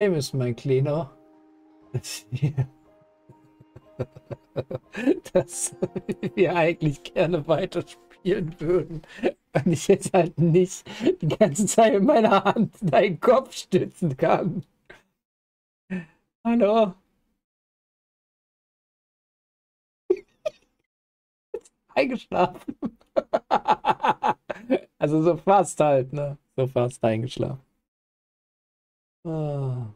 Hey, ist mein Kleiner. Dass wir eigentlich gerne weiterspielen würden. Und ich jetzt halt nicht die ganze Zeit in meiner Hand deinen Kopf stützen kann. Hallo? eingeschlafen. also so fast halt, ne? So fast eingeschlafen. 嗯